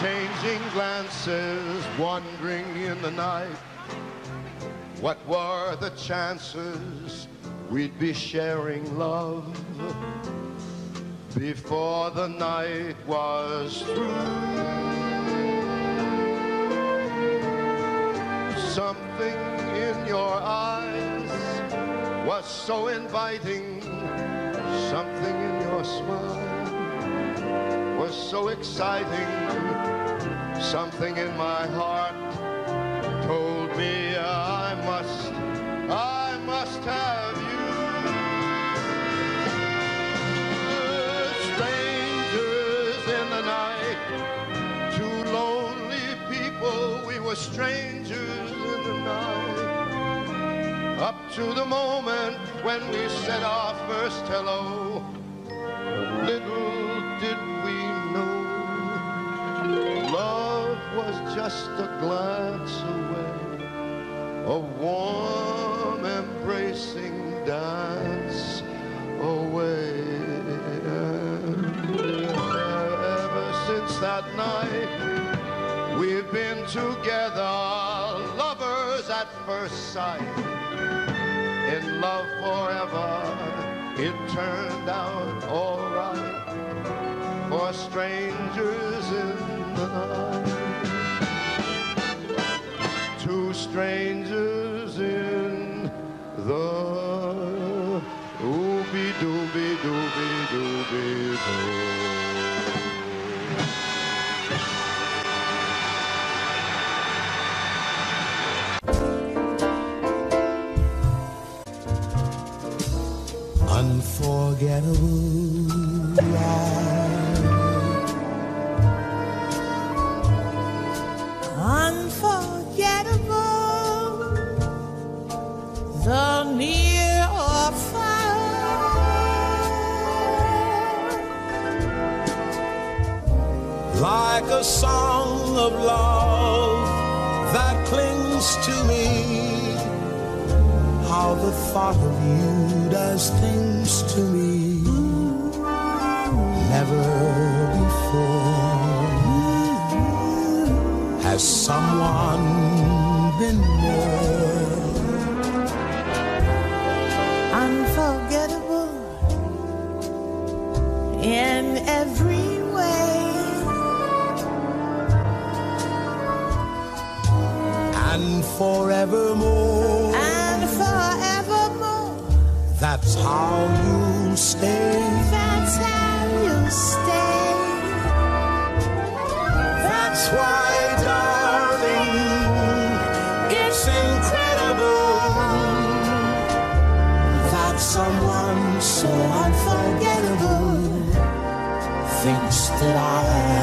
exchanging glances, wandering in the night. What were the chances we'd be sharing love before the night was through? Something in your eyes was so inviting, something in your smile was so exciting, something in my heart told me I must, I must have you. Strangers in the night, two lonely people, we were strangers in the night. Up to the moment when we said our first hello, little just a glance away, a warm embracing dance away. Ever since that night, we've been together, lovers at first sight, in love forever. It turned out all right for strangers in the night. Strangers in the ooby dooby dooby dooby doo. Unforgettable. Unforgettable, like a song of love that clings to me. How the thought of you does things to me. Never before has someone been more forevermore. And forevermore, That's how you'll stay. that's how you stay. That's why, darling, it's incredible that someone so unforgettable thinks that I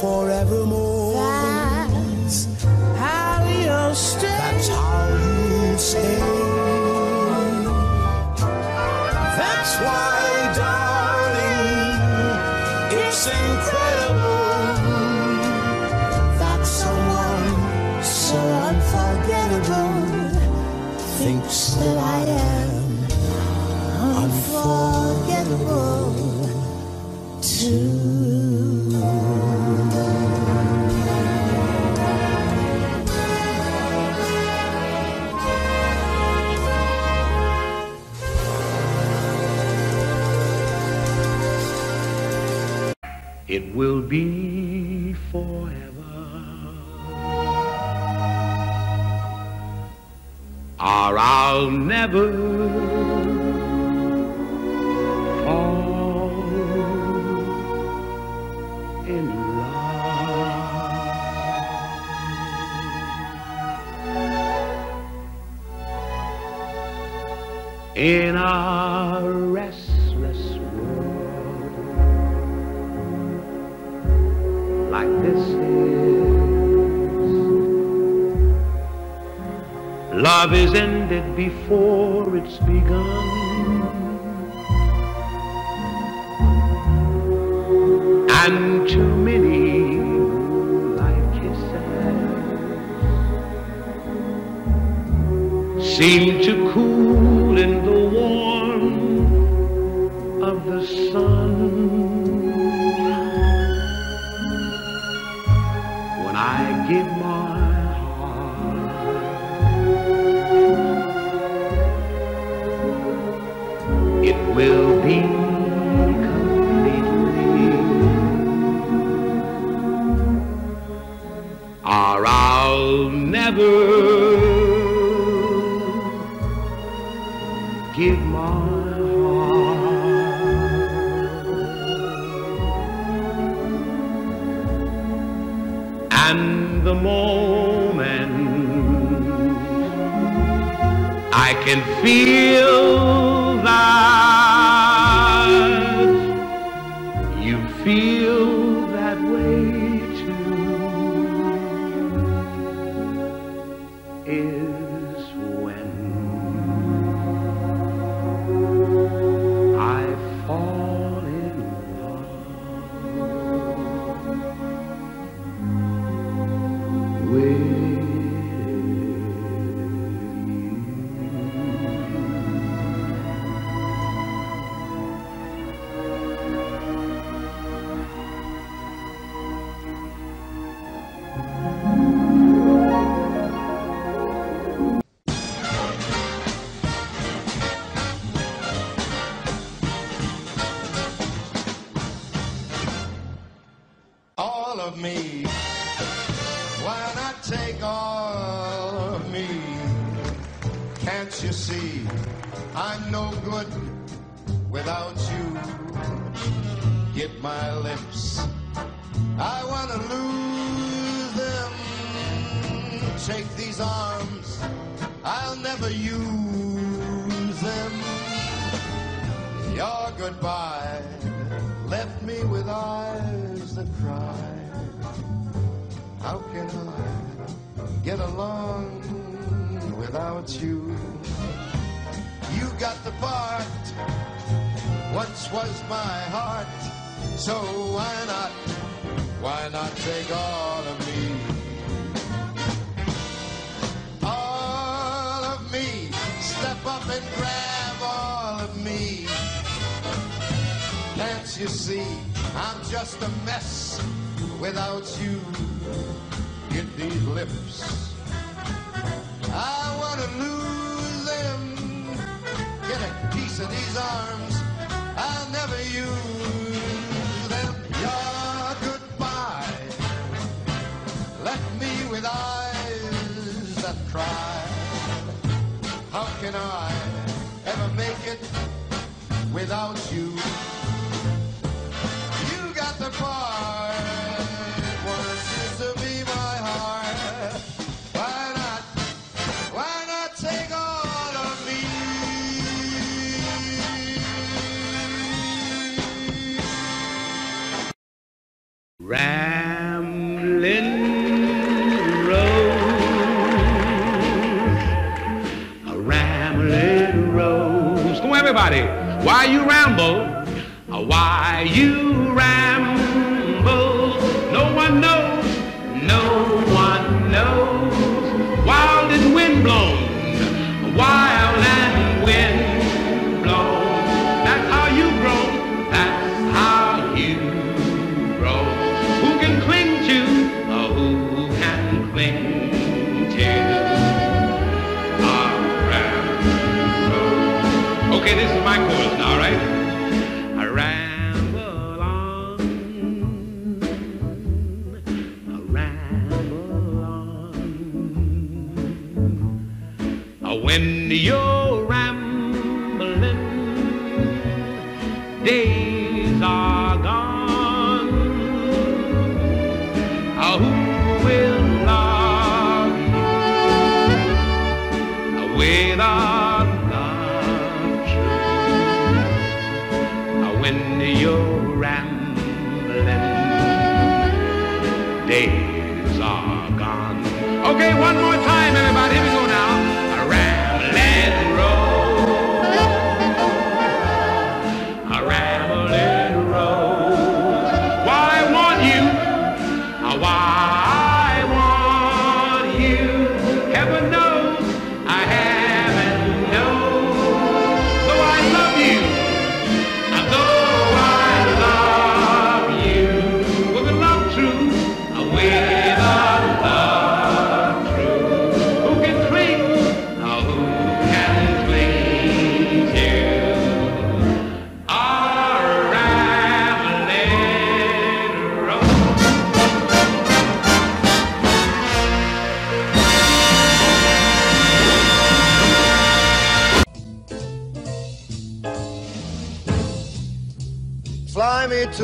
forevermore, And the moment I can feel that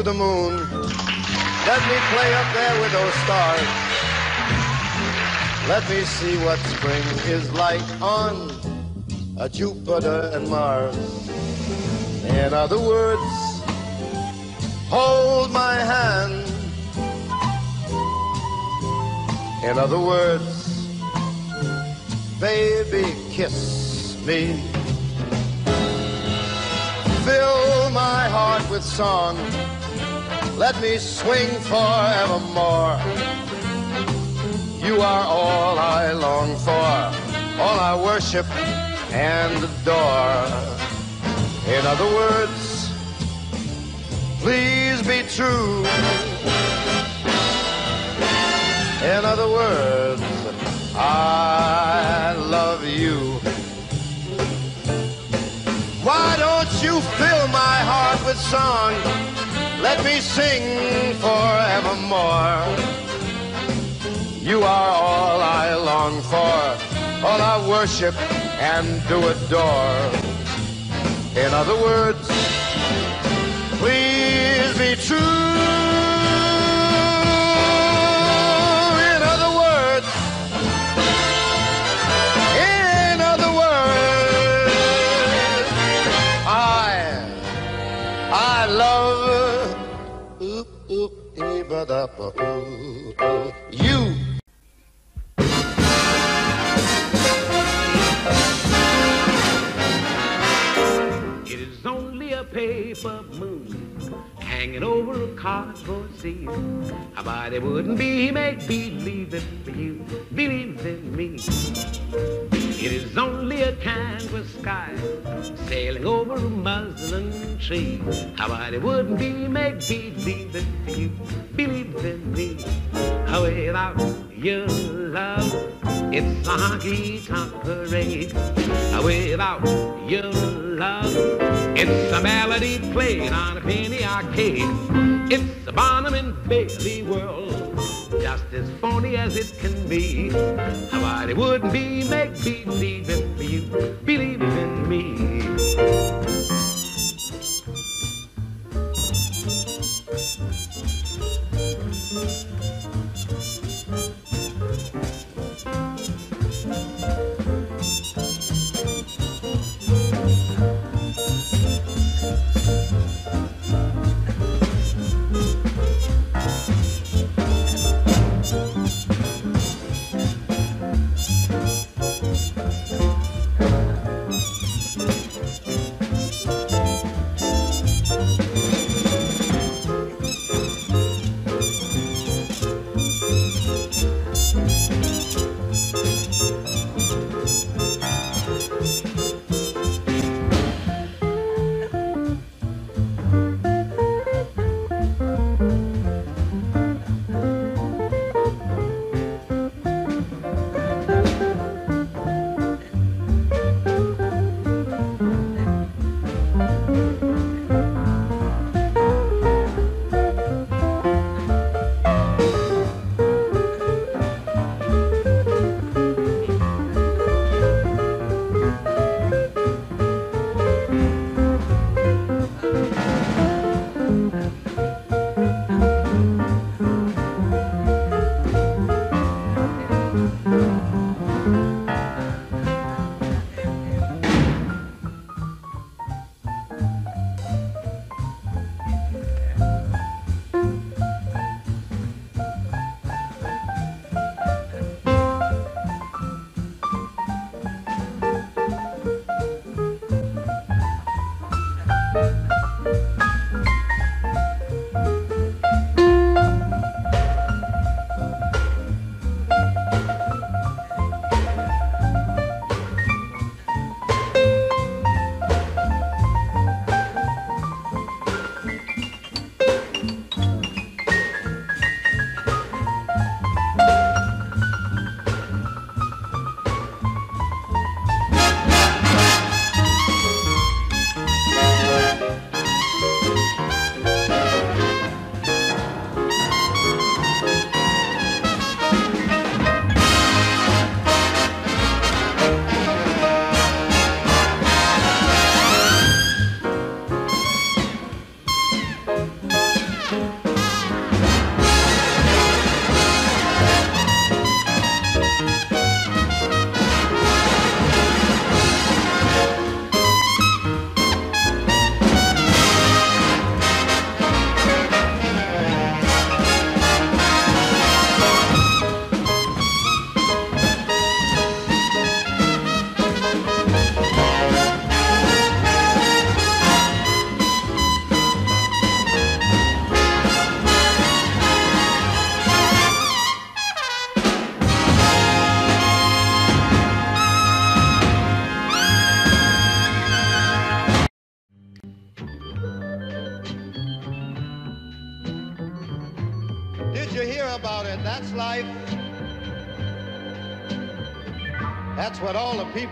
the moon. Let me play up there with those stars. Let me see what spring is like on a Jupiter and Mars. In other words, hold my hand. In other words, baby, kiss me. Fill my heart with song. Let me swing forevermore. You are all I long for, all I worship and adore. In other words, please be true. In other words, I love you. Why don't you fill my heart with song? Let me sing forevermore. You are all I long for, all I worship and do adore. In other words, please be true. You. It is only a paper moon hanging over a cardboard sea. How about it wouldn't be make believe if you believe in me? It is only a canvas sky sailing over a muslin tree. How about it wouldn't be make believe if you believe in me? How without your love, it's a honky tonk parade. Without your love, it's a melody played on a penny arcade. It's a Barnum and Bailey world, just as phony as it can be. How it wouldn't be make believe if you believe in me?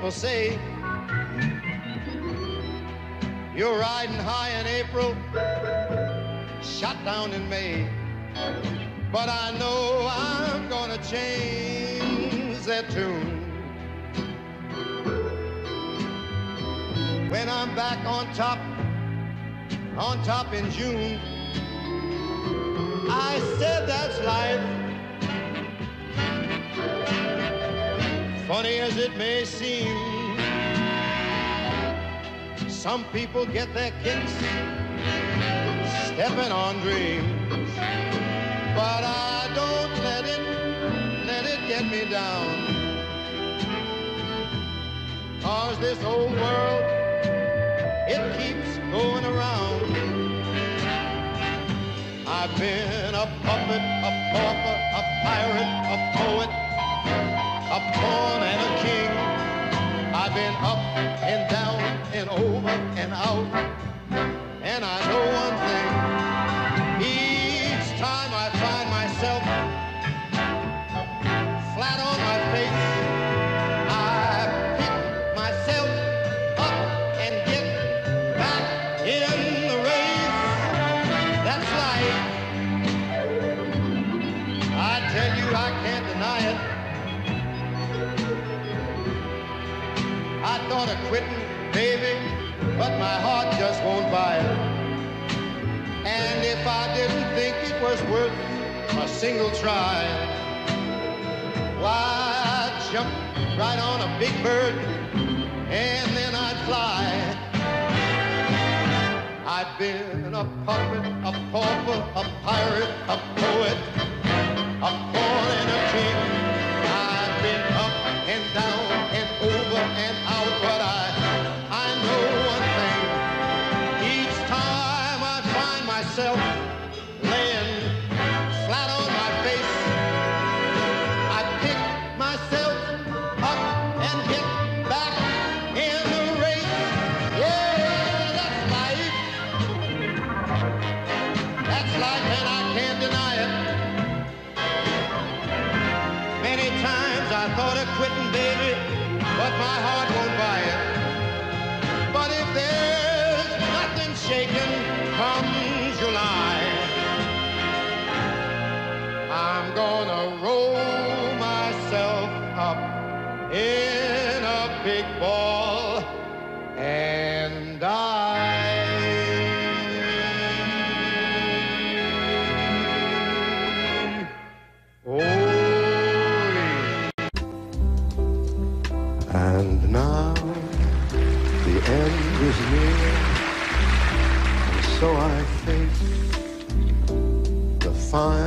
People say. Some people get their kicks stepping on dreams. But I don't let it, let it get me down. Cause this old world, it keeps going around. I've been a puppet, a pauper, a pirate, a poet, a pawn and a king. I've been up and down and over and out. Single try, why, I'd jump right on a big bird and then I'd fly. I've been a puppet, a pauper, a pirate, a poet,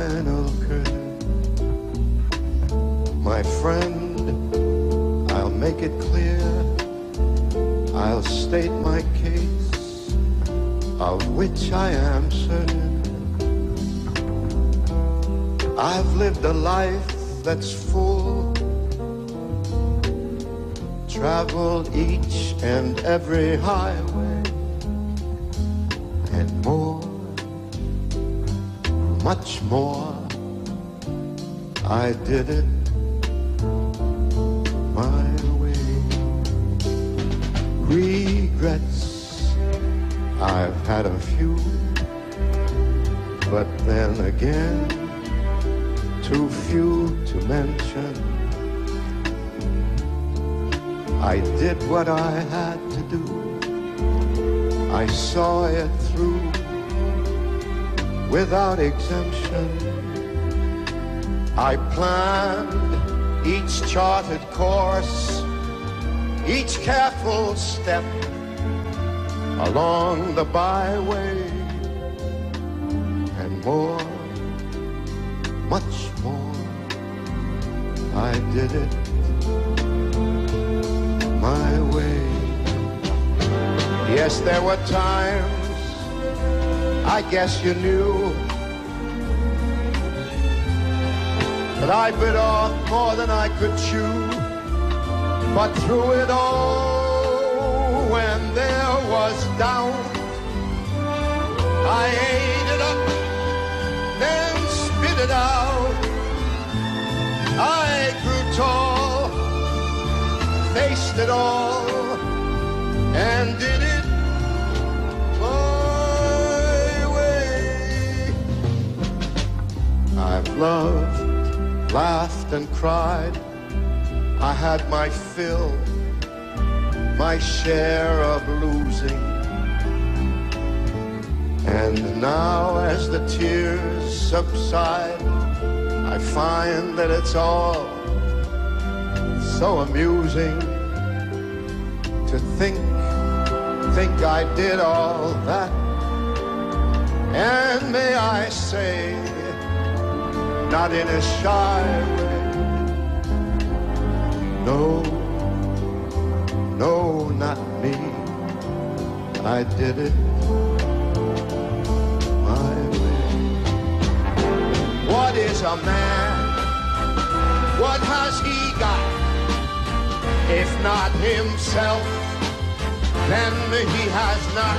final curtain. My friend, I'll make it clear, I'll state my case, of which I am certain. I've lived a life that's full traveled each and every highway much more. I did it my way. Regrets, I've had a few, but then again, too few to mention. I did what I had to do. I saw it through without exemption. I planned each charted course, each careful step along the byway, and more, much more. I did it my way. Yes, there were times I guess you knew that I bit off more than I could chew. But through it all, when there was doubt, I ate it up, then spit it out. I grew tall, faced it all, and did it. Loved, laughed, and cried. I had my fill, my share of losing. And now, as the tears subside, I find that it's all so amusing to think, think I did all that. And may I say, not in a shy way, no, no, not me. I did it my way. What is a man? What has he got? If not himself, then he has not.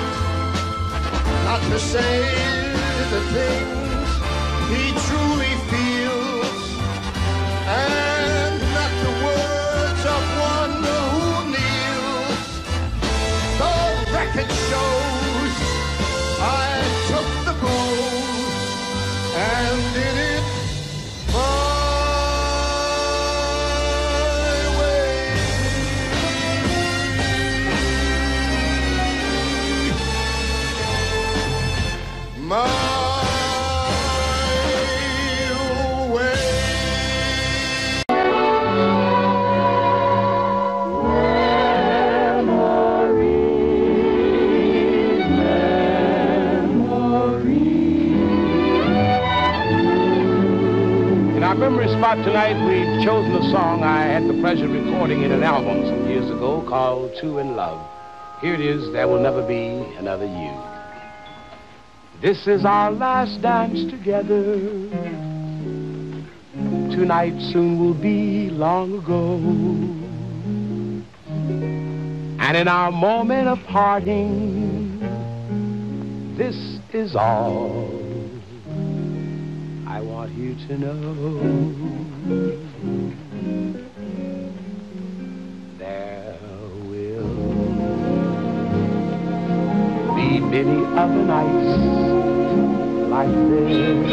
Not to say the things he truly spot tonight, we've chosen a song I had the pleasure of recording in an album some years ago called Two in Love. Here it is, There Will Never Be Another You. This is our last dance together. Tonight soon will be long ago. And in our moment of parting, this is all want you to know. There will be many other nights like this.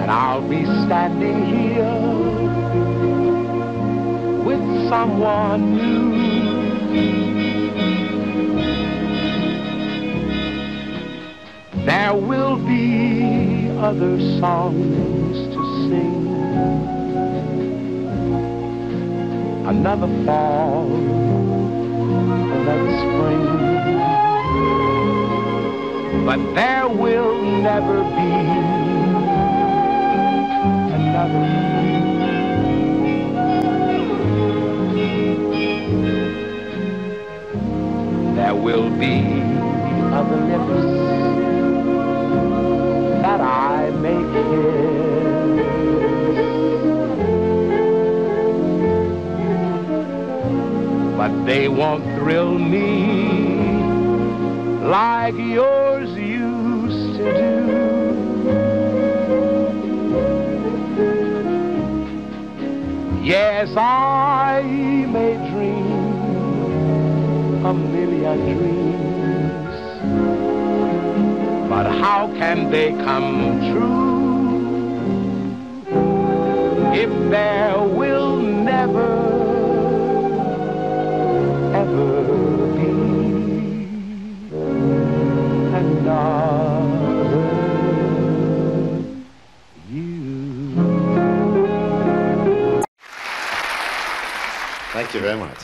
And I'll be standing here with someone new. There will be other songs to sing. Another fall, another spring. But there will never be another. There will be other lips But they won't thrill me like yours used to do. Yes, I may dream a million dreams. But how can they come true if there will never, you? Thank you very much.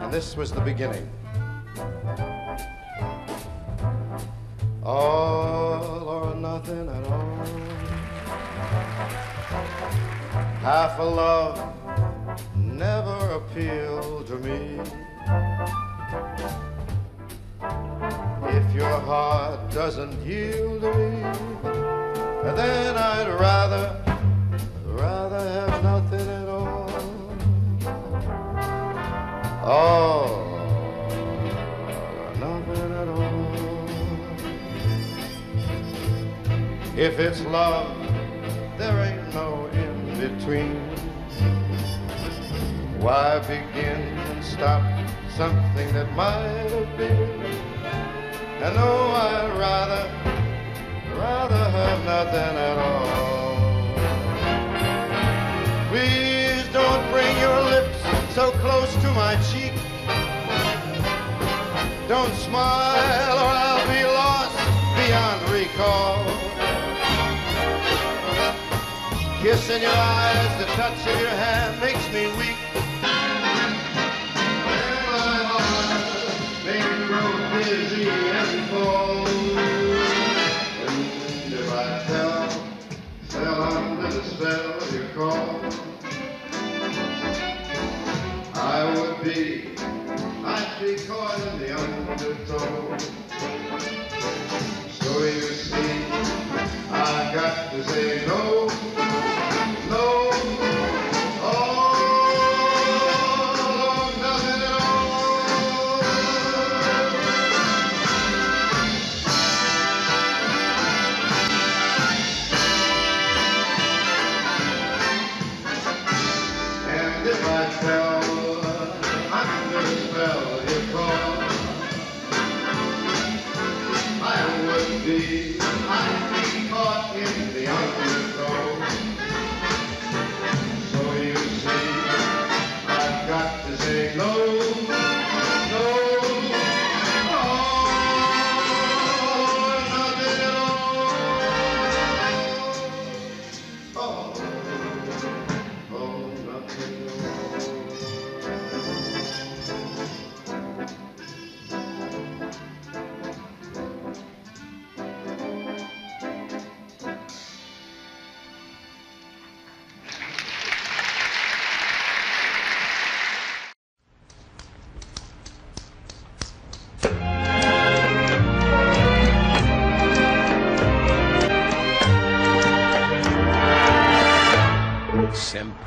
And this was the beginning. All or nothing at all. Half a love appeal to me. If your heart doesn't yield to me, then I'd rather, rather have nothing at all. Oh, nothing at all. If it's love, there ain't no in between. Why begin and stop something that might have been? I know I'd rather, rather have nothing at all. Please don't bring your lips so close to my cheek. Don't smile or I'll be lost beyond recall. Kiss in your eyes, the touch of your hand makes me weak. Of your call, I would be, I'd be caught in the undertow.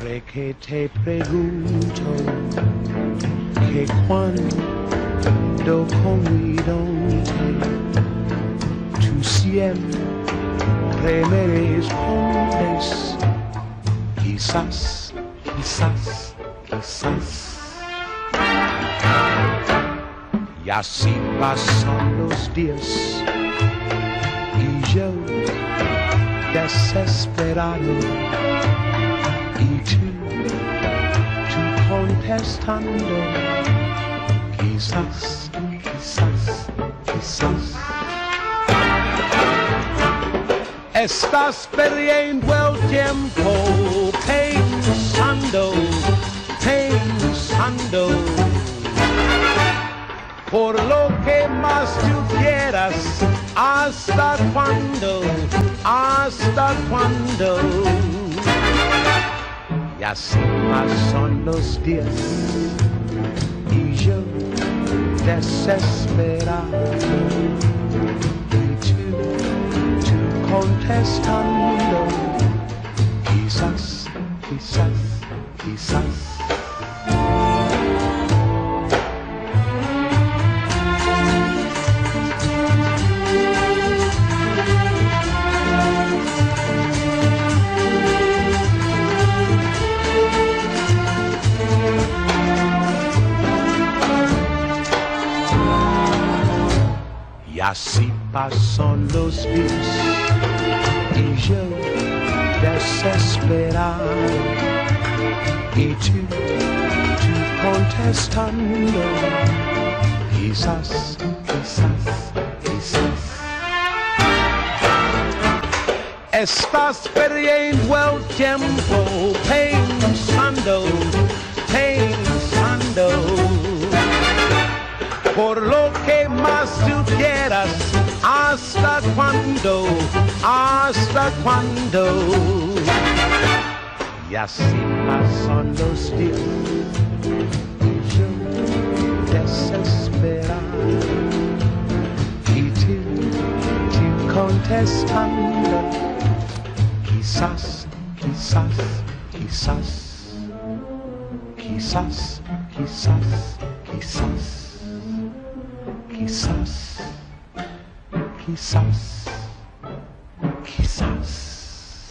Sempre que te pregunto que cuando convidonte tú siempre me respondes quizás, quizás, quizás. Y así pasan los días y yo desesperado tú contestando, quizás, quizás, quizás. Estás perdiendo el tiempo pensando, pensando, por lo que más tú quieras, hasta cuándo, hasta cuándo. Y así pasan los días y yo desesperado y tú, tú contestando quizás, quizás. Los días y yo desesperado y tú, tú contestando quizás, quizás, quizás. Estás perdiendo el tiempo pensando, pensando por lo que más tú quieras, hasta cuándo, hasta cuándo. Y así pasan los días yo desesperado y tú, tú contestando, quizás, quizás, quizás, quizás, quizás, quizás quizás, quizás, quizás.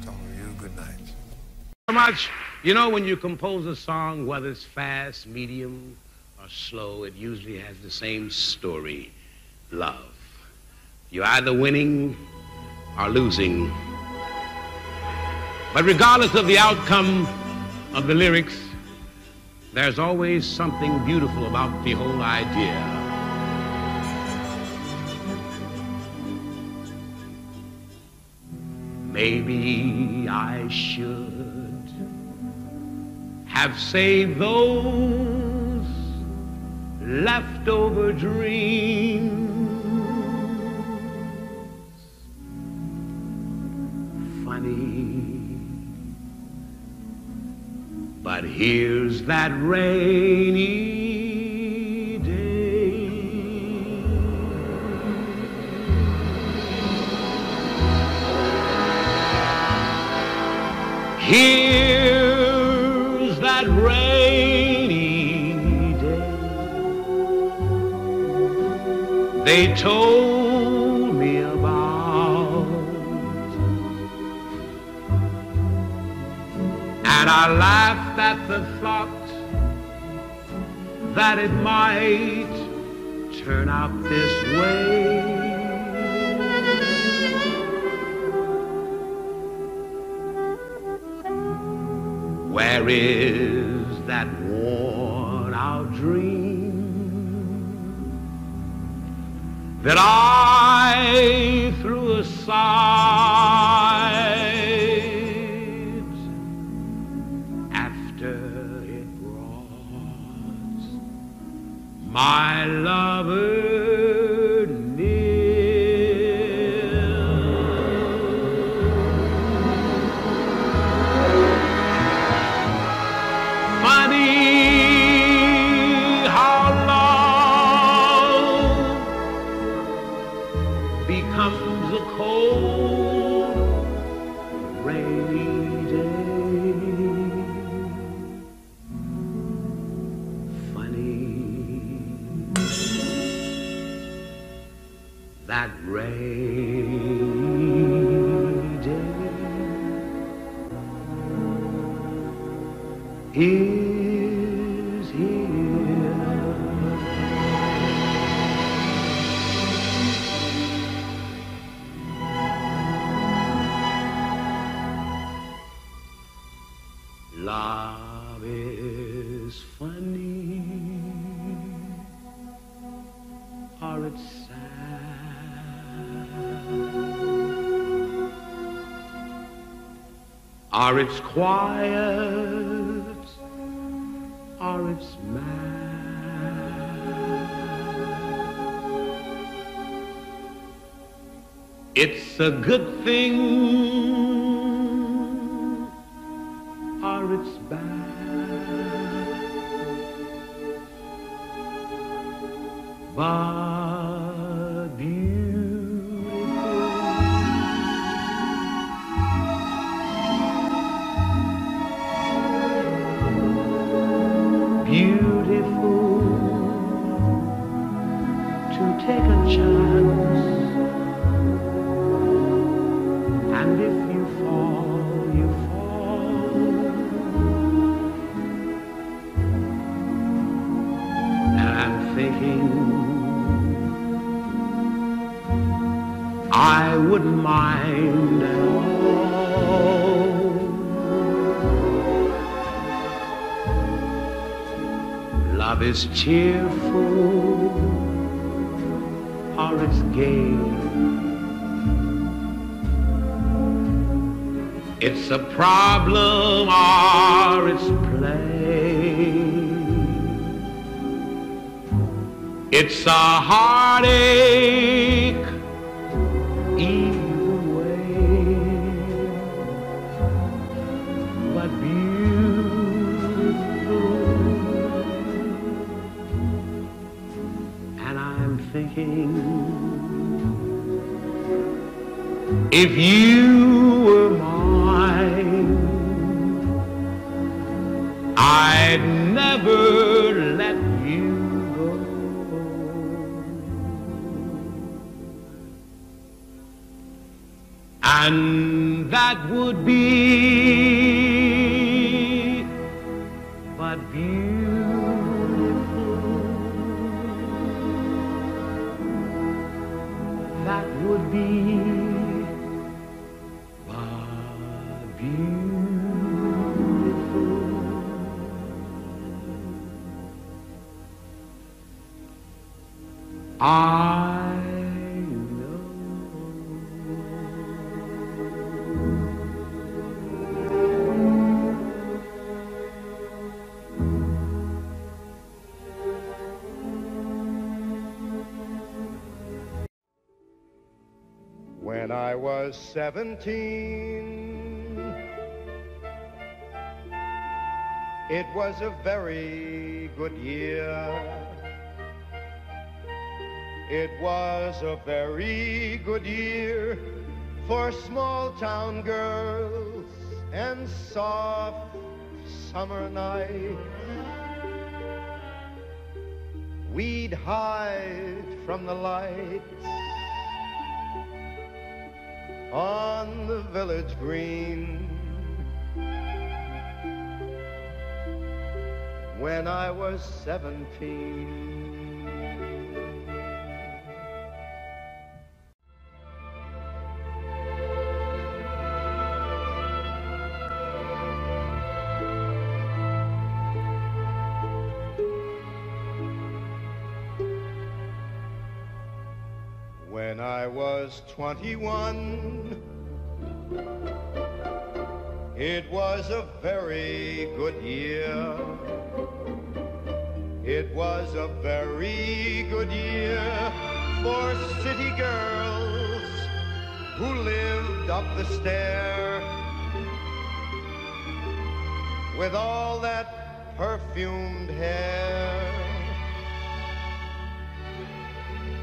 You. Good night. So much. You know, when you compose a song, whether it's fast, medium, or slow, it usually has the same story love. You're either winning or losing. But regardless of the outcome of the lyrics, there's always something beautiful about the whole idea. Maybe I should have saved those leftover dreams. Funny, but here's that rainy Here's that rainy day. They told me about, and I laughed at the thought that it might turn out this way. Where is that worn out dream that I threw aside after it brought my lover is here. Love is funny, or it's sad, or it's quiet, It's a good thing It's a problem or it's play. It's a heartache if you were mine, I'd never let you go. And that would be I know. When I was 17, it was a very good year. It was a very good year for small town girls and soft summer nights. We'd hide from the lights on the village green. When I was 17. I was 21, it was a very good year. It was a very good year for city girls who lived up the stair with all that perfumed hair.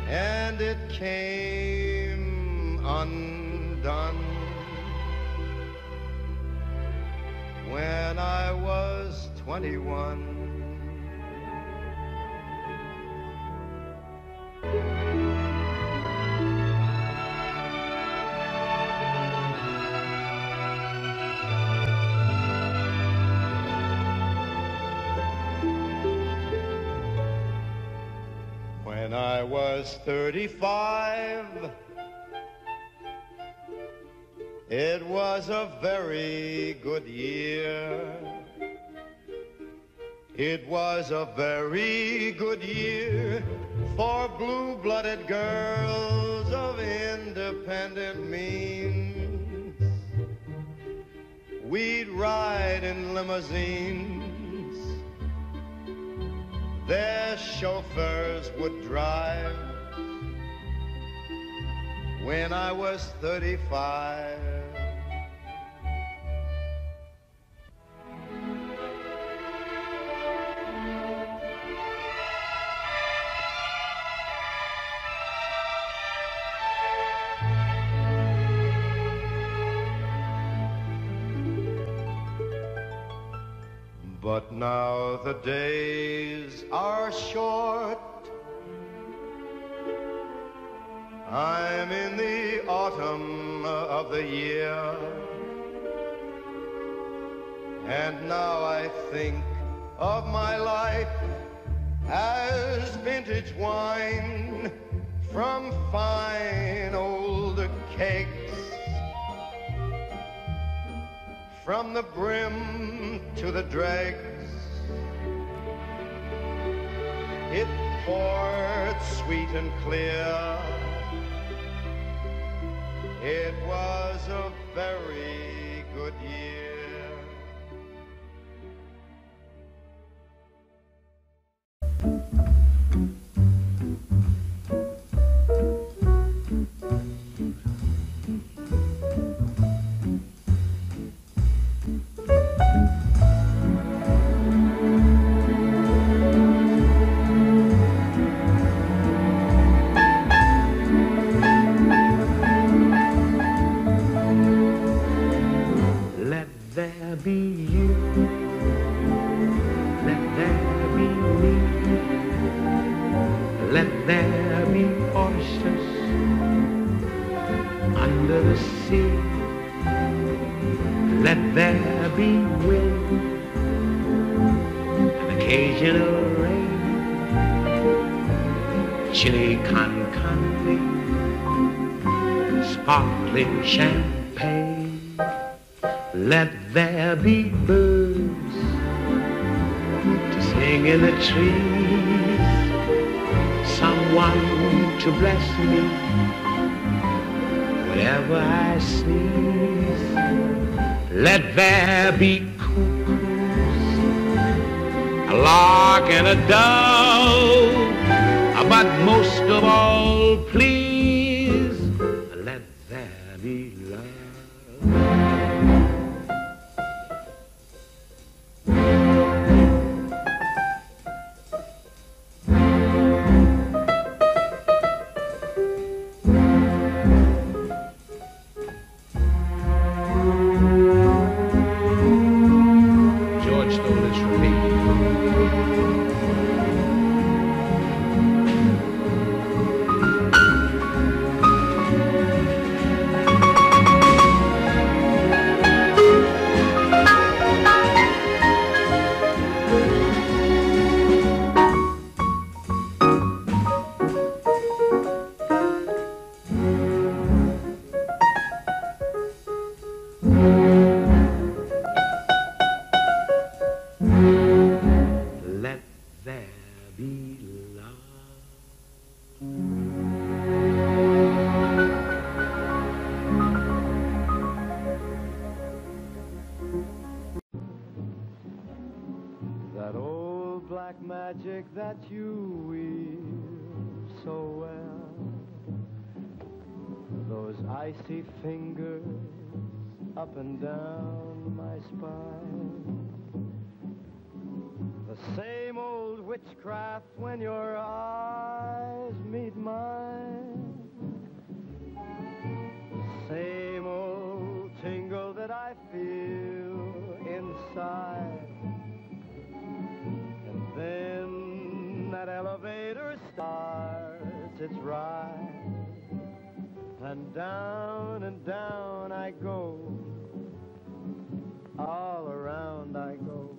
And it came undone when I was 21. 35, it was a very good year. It was a very good year for blue-blooded girls of independent means. We'd ride in limousines their chauffeurs would drive when I was 35. But now the days think of my life as vintage wine from fine old kegs. From the brim to the dregs, it poured sweet and clear. It was a very good year. That you weave so well. Those icy fingers up and down my spine. The same old witchcraft when your eyes meet mine. The same old tingle that I feel inside. Its right. And down and down I go. All around I go.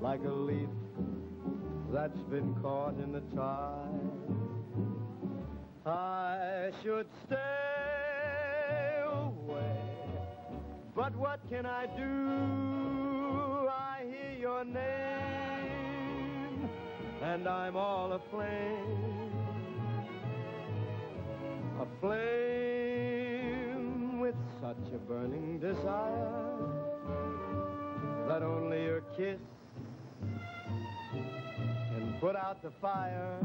Like a leaf that's been caught in the tide. I should stay away. But what can I do? I hear your name, and I'm all aflame. Aflame with such a burning desire that only your kiss can put out the fire.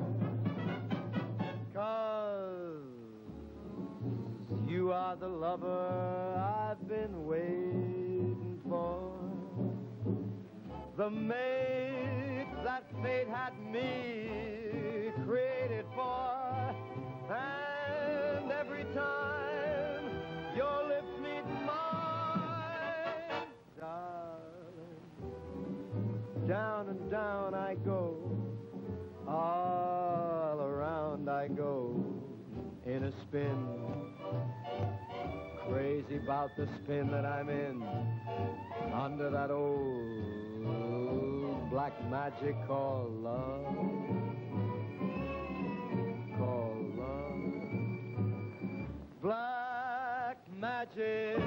Cause you are the lover I've been waiting for. The mate that fate had me created for. And every time your lips meet mine, darling, down and down I go. All around I go in a spin. Crazy about the spin that I'm in. Under that old black magic called love. Called love. Black magic.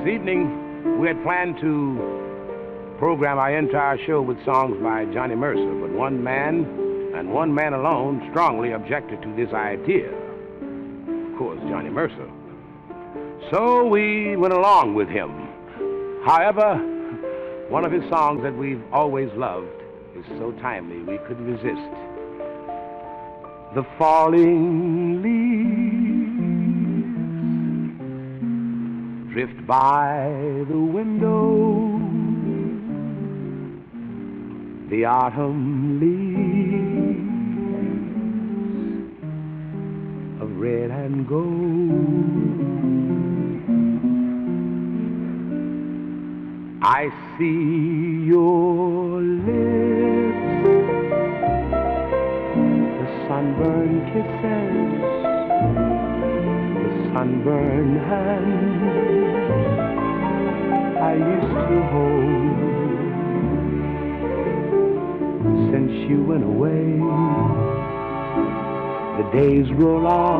This evening, we had planned to program our entire show with songs by Johnny Mercer, but one man and one man alone strongly objected to this idea. Of course, Johnny Mercer. So we went along with him. However, one of his songs that we've always loved is so timely we couldn't resist. The falling leaves drift by the window. The autumn leaves of red and gold. I see your lips, the sunburned kisses, sunburned hands I used to hold since you went away. The days roll on,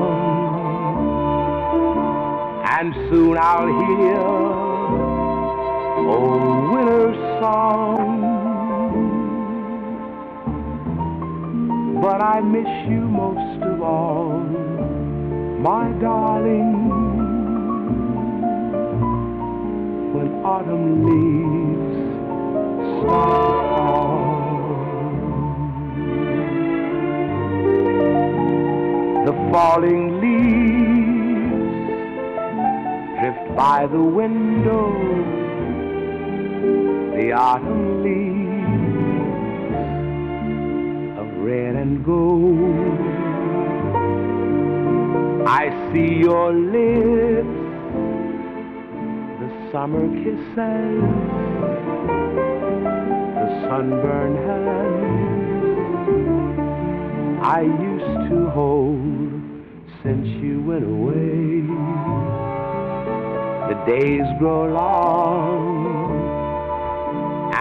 and soon I'll hear old winter song. But I miss you most of all, my darling. When autumn leaves start fall, the falling leaves drift by the window the autumn leaves of red and gold. I see your lips, the summer kisses, the sunburned hands I used to hold since you went away. The days grow long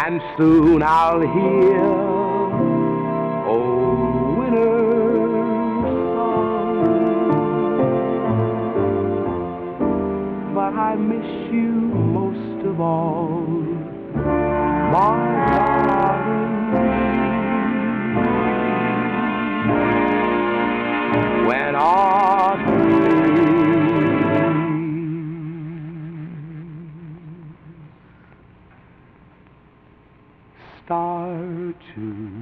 and soon I'll hear start to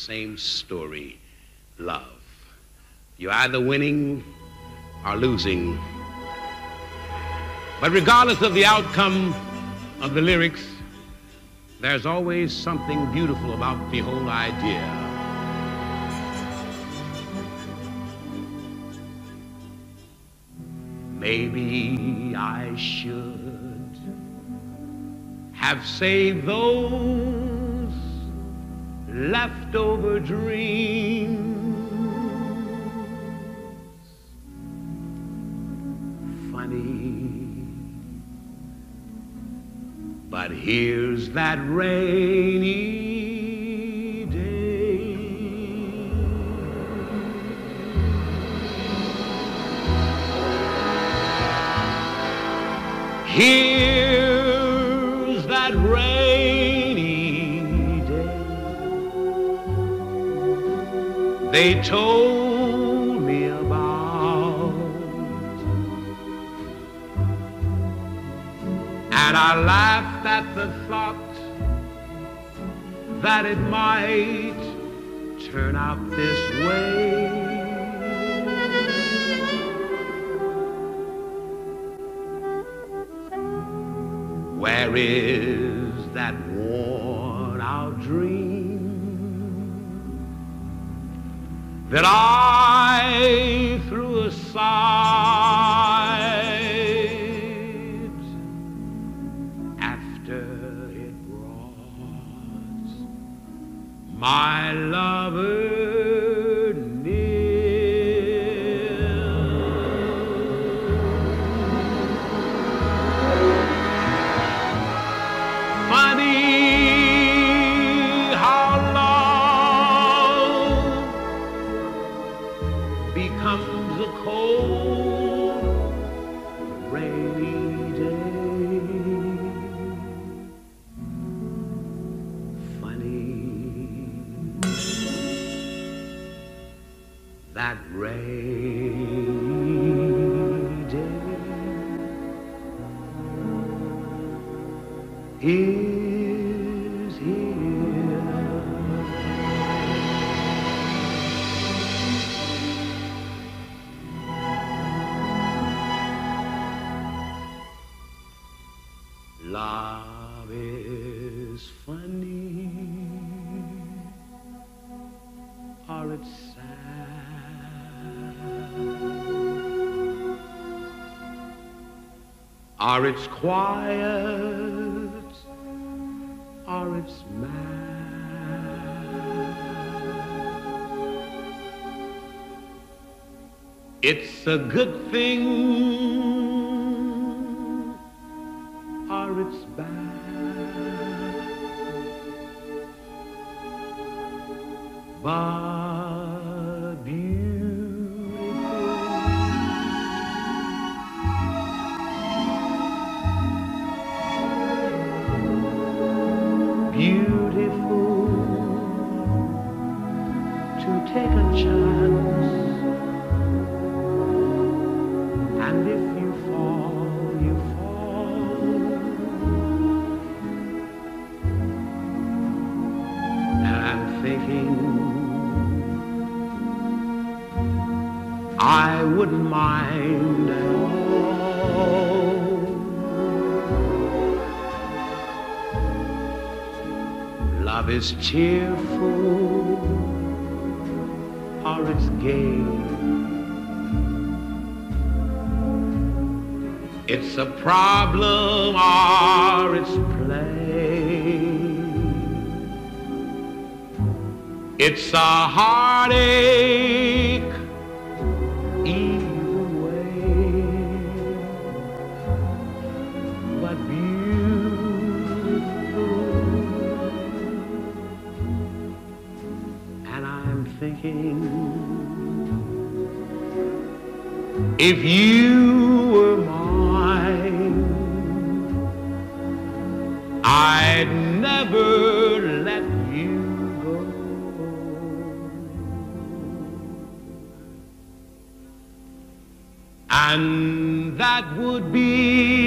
same story love. You're either winning or losing. But regardless of the outcome of the lyrics, there's always something beautiful about the whole idea. Maybe I should have saved those dreams. Funny, but here's that rainy that I threw aside after it was my lover. Are its quiet? Are its mad? It's a good thing Love is cheerful or it's gay. It's a problem or it's play. It's a heartache. If you were mine, I'd never let you go. And that would be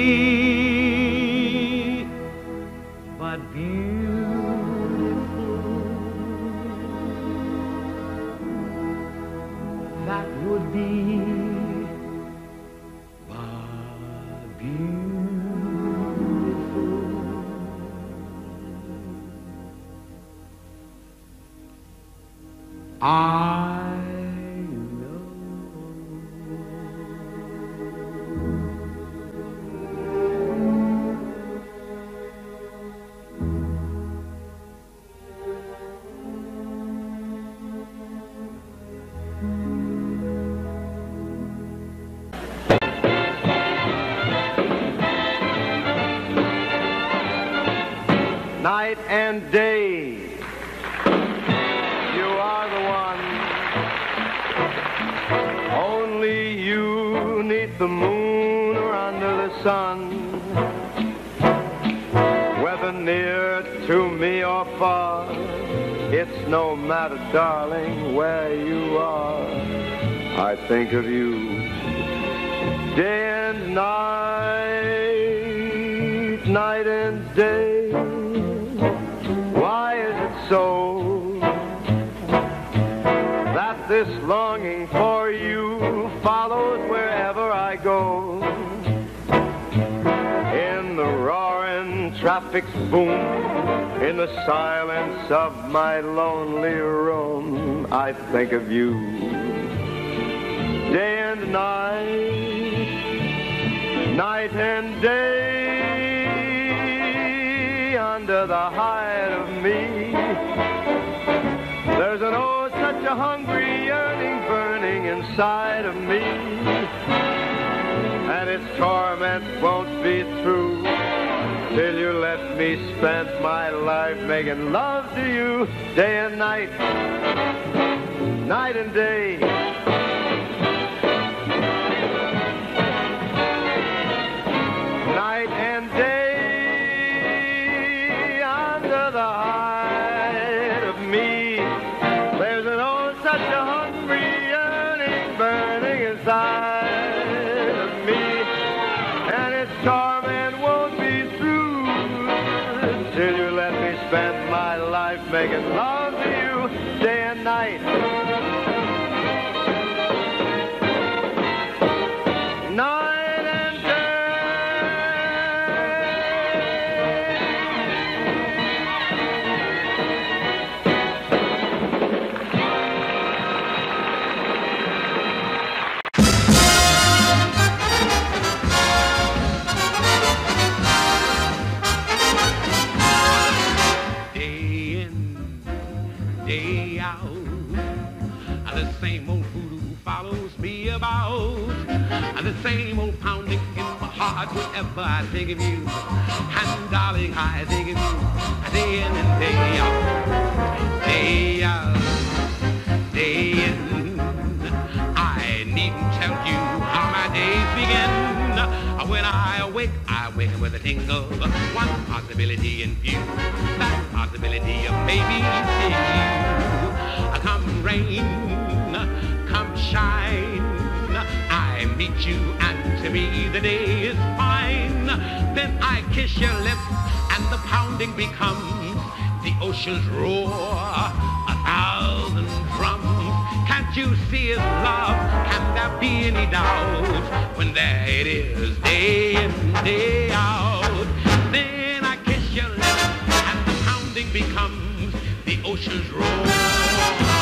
this longing for you follows wherever I go? In the roaring traffic's boom, in the silence of my lonely room, I think of you day and night, night and day, under the hide of me. There's an oh, such a hungry yearning burning inside of me, and its torment won't be through till you let me spend my life making love to you day and night, night and day. Heart whenever I think of you. And darling, I think of you day in and day out. Day out, day in. I needn't tell you how my days begin. When I awake, I wake with a tingle. One possibility in view. That possibility of maybe seeing you. Come rain, come shine. I meet you to me the day is fine. Then I kiss your lips and the pounding becomes the ocean's roar. A thousand drums. Can't you see his love? Can there be any doubt when there it is, day in, day out? Then I kiss your lips and the pounding becomes the ocean's roar.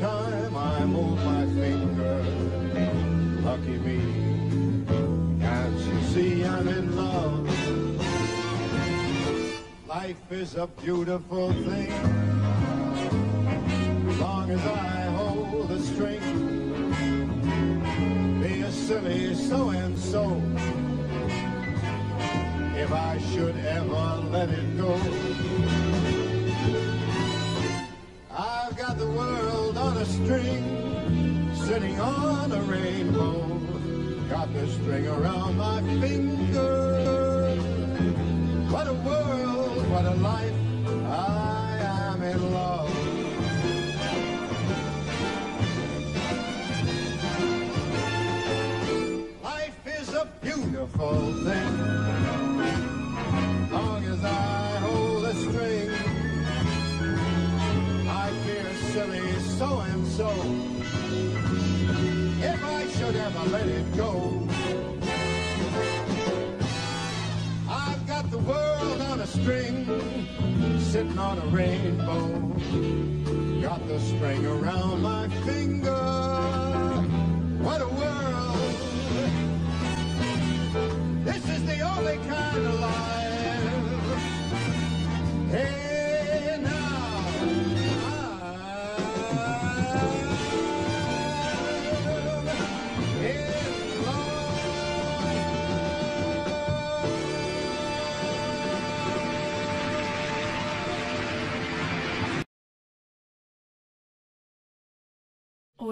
Anytime I move my finger, lucky me. Can't you see I'm in love? Life is a beautiful thing. Long as I hold the string, be a silly so and so if I should ever let it go. String, sitting on a rainbow. Got the string around my finger. What a world, what a life, I am in love. On a rainbow. Got the string around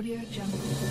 Audio Jungle.